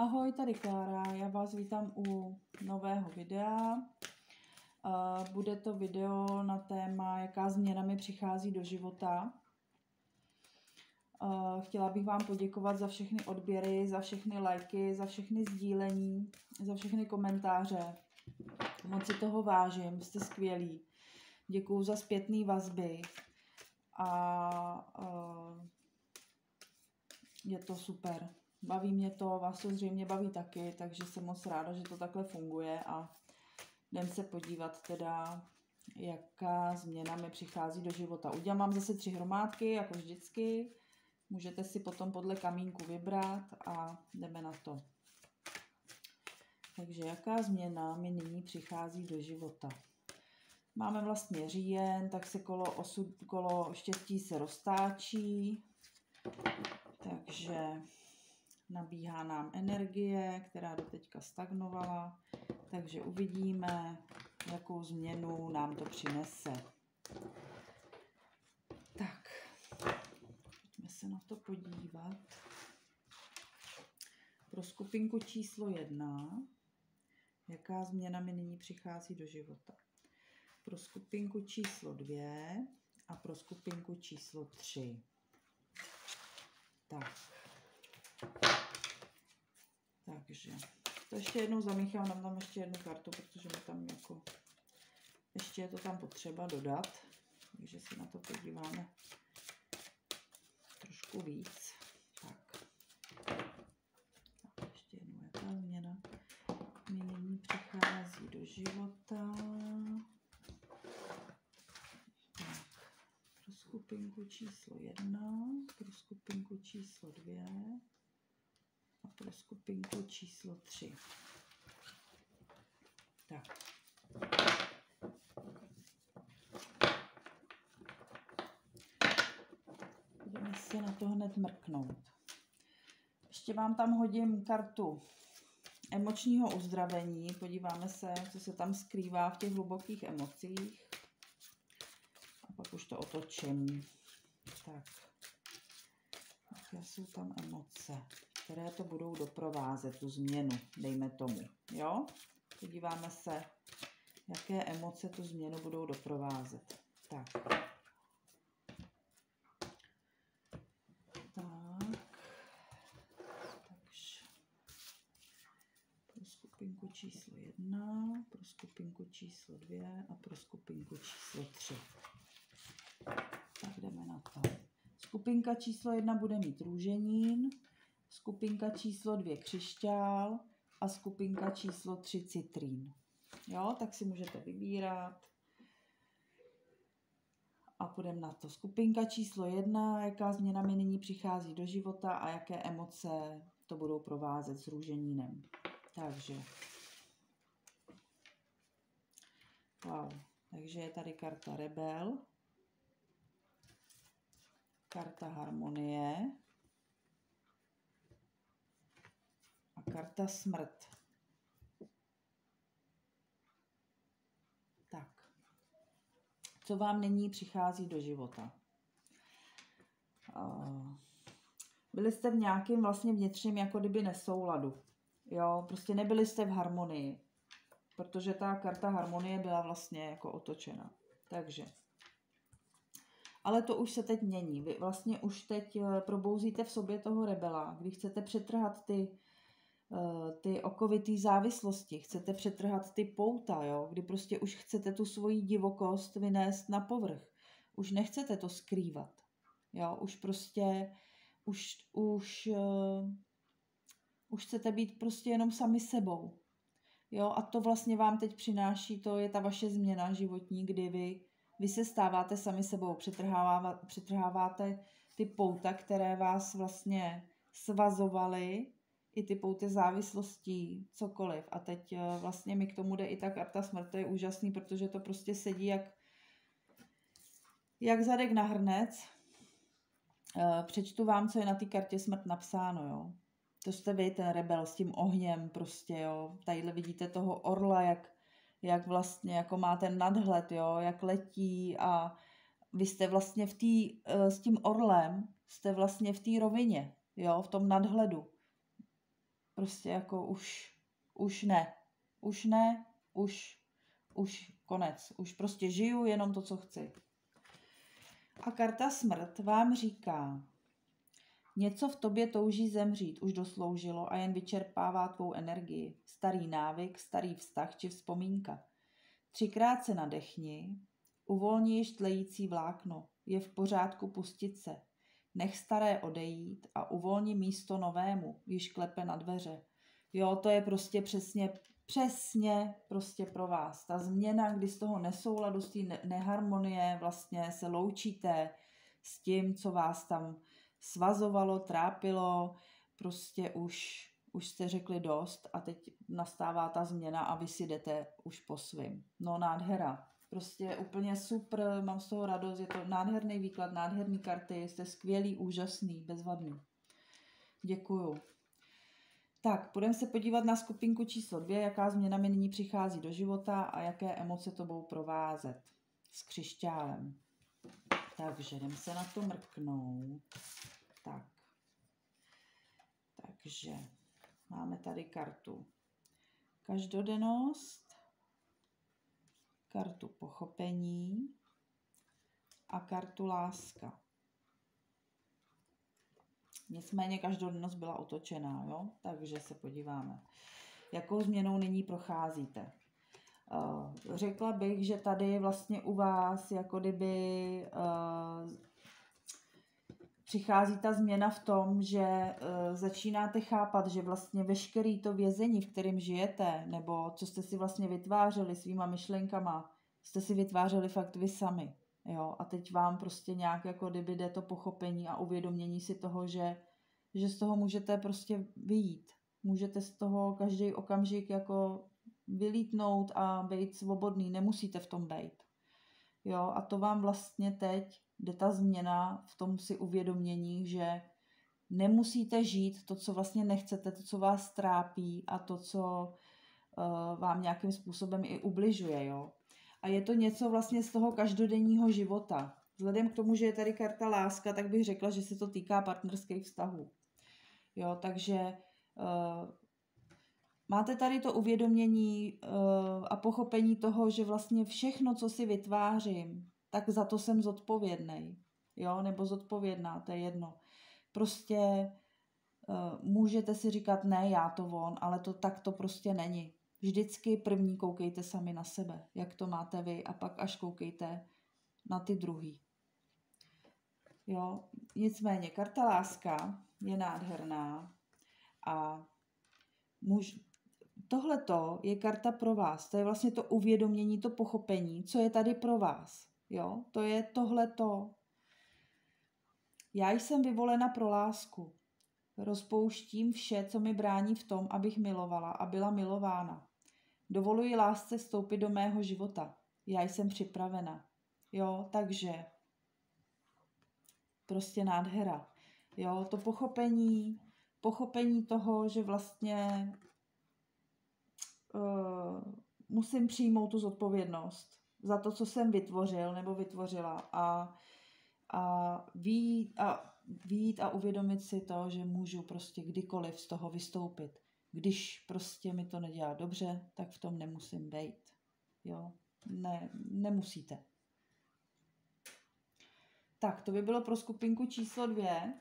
Ahoj, tady Klára, já vás vítám u nového videa. Uh, bude to video na téma, jaká změna mi přichází do života. Uh, chtěla bych vám poděkovat za všechny odběry, za všechny lajky, za všechny sdílení, za všechny komentáře. Moc si toho vážím, jste skvělí. Děkuju za zpětné vazby a uh, je to super. Baví mě to, vás to zřejmě baví taky, takže jsem moc ráda, že to takhle funguje a jdem se podívat teda, jaká změna mi přichází do života. Udělám mám zase tři hromádky, jako vždycky. Můžete si potom podle kamínku vybrat a jdeme na to. Takže jaká změna mi nyní přichází do života? Máme vlastně říjen, tak se kolo, osud, kolo štěstí se roztáčí. Takže nabíhá nám energie, která do teďka stagnovala, takže uvidíme, jakou změnu nám to přinese. Tak, pojďme se na to podívat. Pro skupinku číslo jedna, jaká změna mi nyní přichází do života. Pro skupinku číslo dvě a pro skupinku číslo tři. Tak. Takže to ještě jednou zamíchám, dám tam ještě jednu kartu, protože mi tam jako ještě je to tam potřeba dodat. Takže si na to podíváme trošku víc. Tak. tak ještě jednou, jaká změna mi nyní přichází do života. Tak. Pro skupinku číslo jedna, pro skupinku číslo dvě pro skupinku číslo 3. Tak. Budeme si na to hned mrknout. Ještě vám tam hodím kartu emočního uzdravení. Podíváme se, co se tam skrývá v těch hlubokých emocích. A pak už to otočím. Tak. Jaké jsou tam emoce? Které to budou doprovázet, tu změnu, dejme tomu. Jo? Podíváme se, jaké emoce tu změnu budou doprovázet. Tak. Tak. Takže pro skupinku číslo jedna, pro skupinku číslo dvě a pro skupinku číslo tři. Tak jdeme na to. Skupinka číslo jedna bude mít růženín, skupinka číslo dvě křišťál a skupinka číslo tři citrín. Jo, tak si můžete vybírat. A půjdeme na to. Skupinka číslo jedna, jaká změna mi nyní přichází do života a jaké emoce to budou provázet s růženínem. Takže. Wow. Takže je tady karta Rebel, karta Harmonie, a karta smrt. Tak. Co vám nyní přichází do života? Byli jste v nějakém vlastně vnitřním jako kdyby nesouladu. Jo, prostě nebyli jste v harmonii. Protože ta karta harmonie byla vlastně jako otočena. Takže. Ale to už se teď mění. Vy vlastně už teď eh, probouzíte v sobě toho rebela, kdy chcete přetrhat ty Eh, ty okovitý závislosti, chcete přetrhat ty pouta, jo? kdy prostě už chcete tu svoji divokost vynést na povrch. Už nechcete to skrývat. Jo? Už prostě, už, už, uh, už chcete být prostě jenom sami sebou. Jo? A to vlastně vám teď přináší, to je ta vaše změna životní, kdy vy, vy se stáváte sami sebou, přetrháváte ty pouta, které vás vlastně svazovaly i ty pouty závislostí, cokoliv. A teď eh, vlastně mi k tomu jde i ta karta smrt, to je úžasný, protože to prostě sedí jak, jak zadek na hrnec. Eh, přečtu vám, co je na té kartě smrt napsáno, jo. To jste vy, ten rebel s tím ohněm prostě, jo. Tadyhle vidíte toho orla, jak, jak vlastně jako má ten nadhled, jo, jak letí a vy jste vlastně v tý, eh, s tím orlem, jste vlastně v té rovině, jo, v tom nadhledu Prostě jako už, už ne. Už ne, už, už konec. Už prostě žiju jenom to, co chci. A karta smrt vám říká, něco v tobě touží zemřít, už dosloužilo a jen vyčerpává tvou energii. Starý návyk, starý vztah či vzpomínka. Třikrát se nadechni, uvolni již tlející vlákno, je v pořádku pustit se. Nech staré odejít a uvolni místo novému, již klepe na dveře. Jo, to je prostě přesně, přesně prostě pro vás. Ta změna, kdy z toho nesouladu, z té neharmonie vlastně se loučíte s tím, co vás tam svazovalo, trápilo, prostě už, už jste řekli dost a teď nastává ta změna a vy si jdete už po svým. No nádhera. Prostě úplně super, mám z toho radost, je to nádherný výklad, nádherný karty, jste skvělý, úžasný, bezvadný. Děkuju. Tak, budeme se podívat na skupinku číslo dvě, jaká změna mi nyní přichází do života a jaké emoce to budou provázet s křišťálem. Takže jdeme se na to mrknout. Tak. Takže máme tady kartu každodennost, kartu pochopení a kartu láska. Nicméně každodennost byla otočená, jo? takže se podíváme. Jakou změnou nyní procházíte? Uh, řekla bych, že tady vlastně u vás jako kdyby uh, přichází ta změna v tom, že uh, začínáte chápat, že vlastně veškerý to vězení, v kterém žijete, nebo co jste si vlastně vytvářeli svýma myšlenkama, jste si vytvářeli fakt vy sami. Jo? A teď vám prostě nějak jako kdyby jde to pochopení a uvědomění si toho, že, že z toho můžete prostě vyjít. Můžete z toho každý okamžik jako vylítnout a být svobodný. Nemusíte v tom být. Jo? A to vám vlastně teď jde ta změna v tom si uvědomění, že nemusíte žít to, co vlastně nechcete, to, co vás trápí a to, co uh, vám nějakým způsobem i ubližuje. Jo? A je to něco vlastně z toho každodenního života. Vzhledem k tomu, že je tady karta láska, tak bych řekla, že se to týká partnerských vztahů. Jo, takže uh, máte tady to uvědomění uh, a pochopení toho, že vlastně všechno, co si vytvářím, tak za to jsem zodpovědný. Jo, nebo zodpovědná, to je jedno. Prostě uh, můžete si říkat, ne, já to von, ale to tak to prostě není. Vždycky první koukejte sami na sebe, jak to máte vy a pak až koukejte na ty druhý. Jo, nicméně karta láska je nádherná a muž, tohleto je karta pro vás. To je vlastně to uvědomění, to pochopení, co je tady pro vás. Jo, to je tohleto. Já jsem vyvolena pro lásku. Rozpouštím vše, co mi brání v tom, abych milovala a byla milována. Dovoluji lásce vstoupit do mého života. Já jsem připravena. Jo, takže prostě nádhera. Jo, to pochopení, pochopení toho, že vlastně uh, musím přijmout tu zodpovědnost za to, co jsem vytvořil nebo vytvořila a, a vít a, vít a uvědomit si to, že můžu prostě kdykoliv z toho vystoupit. Když prostě mi to nedělá dobře, tak v tom nemusím být. Jo, ne, nemusíte. Tak, to by bylo pro skupinku číslo dvě.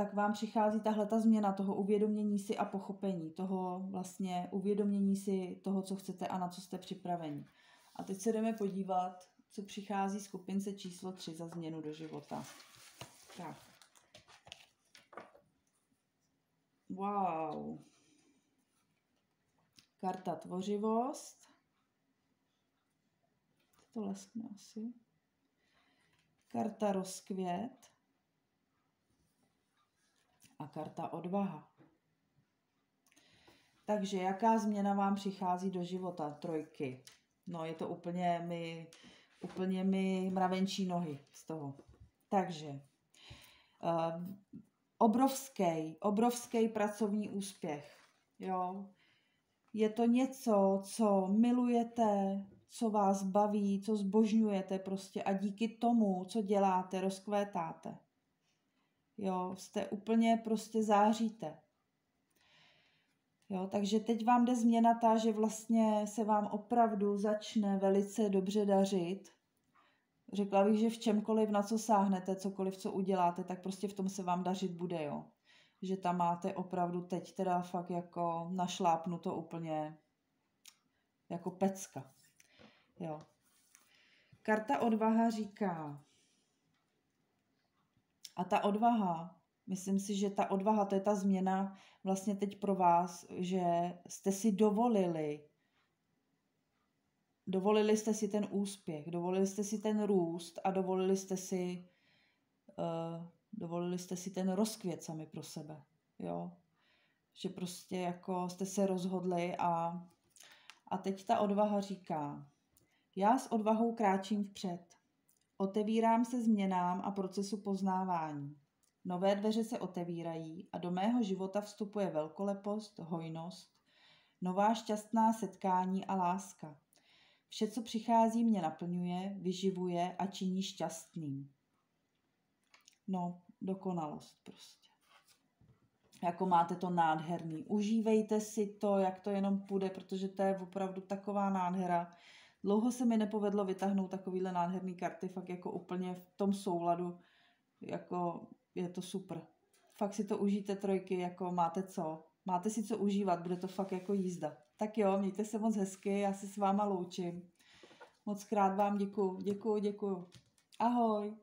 Tak vám přichází tahle ta změna toho uvědomění si a pochopení, toho vlastně uvědomění si toho, co chcete a na co jste připraveni. A teď se jdeme podívat, co přichází skupince číslo 3 za změnu do života. Tak. Wow. Karta tvořivost. To leskne asi. Karta rozkvět a karta odvaha. Takže jaká změna vám přichází do života? Trojky. No je to úplně mi, úplně mi mravenčí nohy z toho. Takže uh, obrovský, obrovský pracovní úspěch. Jo. Je to něco, co milujete, co vás baví, co zbožňujete prostě a díky tomu, co děláte, rozkvétáte. Jo, jste úplně prostě záříte. Jo, takže teď vám jde změna ta, že vlastně se vám opravdu začne velice dobře dařit. Řekla bych, že v čemkoliv, na co sáhnete, cokoliv, co uděláte, tak prostě v tom se vám dařit bude, jo. Že tam máte opravdu teď teda fakt jako našlápnuto úplně jako pecka. Jo. Karta odvaha říká, a ta odvaha, myslím si, že ta odvaha, to je ta změna vlastně teď pro vás, že jste si dovolili, dovolili jste si ten úspěch, dovolili jste si ten růst a dovolili jste si, uh, dovolili jste si ten rozkvět sami pro sebe, jo. Že prostě jako jste se rozhodli a, a teď ta odvaha říká, já s odvahou kráčím vpřed. Otevírám se změnám a procesu poznávání. Nové dveře se otevírají a do mého života vstupuje velkolepost, hojnost, nová šťastná setkání a láska. Vše, co přichází, mě naplňuje, vyživuje a činí šťastným. No, dokonalost prostě. Jako máte to nádherný. Užívejte si to, jak to jenom půjde, protože to je opravdu taková nádhera. Dlouho se mi nepovedlo vytáhnout takovýhle nádherný karty, fakt jako úplně v tom souladu, jako je to super. Fakt si to užijte trojky, jako máte co. Máte si co užívat, bude to fakt jako jízda. Tak jo, mějte se moc hezky, já se s váma loučím. Moc krát vám děkuju, děkuju, děkuju. Ahoj.